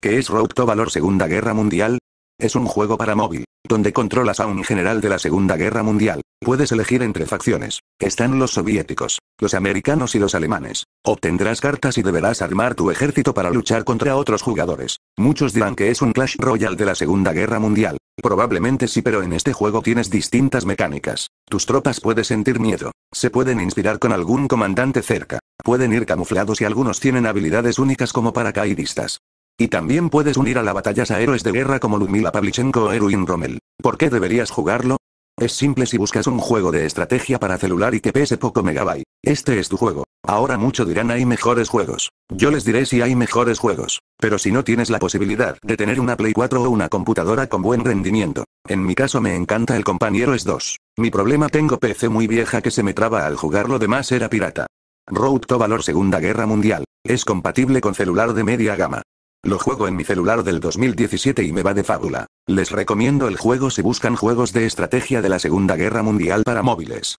¿Qué es Road to Valor Segunda Guerra Mundial? Es un juego para móvil, donde controlas a un general de la Segunda Guerra Mundial. Puedes elegir entre facciones. Están los soviéticos, los americanos y los alemanes. Obtendrás cartas y deberás armar tu ejército para luchar contra otros jugadores. Muchos dirán que es un Clash Royale de la Segunda Guerra Mundial. Probablemente sí, pero en este juego tienes distintas mecánicas. Tus tropas pueden sentir miedo. Se pueden inspirar con algún comandante cerca. Pueden ir camuflados y algunos tienen habilidades únicas como paracaidistas. Y también puedes unir a la batallas a héroes de guerra como Ludmila Pavlichenko o Erwin Rommel. ¿Por qué deberías jugarlo? Es simple si buscas un juego de estrategia para celular y que pese poco megabyte. Este es tu juego. Ahora mucho dirán hay mejores juegos. Yo les diré si hay mejores juegos. Pero si no tienes la posibilidad de tener una Play 4 o una computadora con buen rendimiento. En mi caso me encanta el compañero es 2. Mi problema tengo PC muy vieja que se me traba al jugar lo demás era pirata. Road to Valor Segunda Guerra Mundial. Es compatible con celular de media gama. Lo juego en mi celular del 2017 y me va de fábula. Les recomiendo el juego si buscan juegos de estrategia de la Segunda Guerra Mundial para móviles.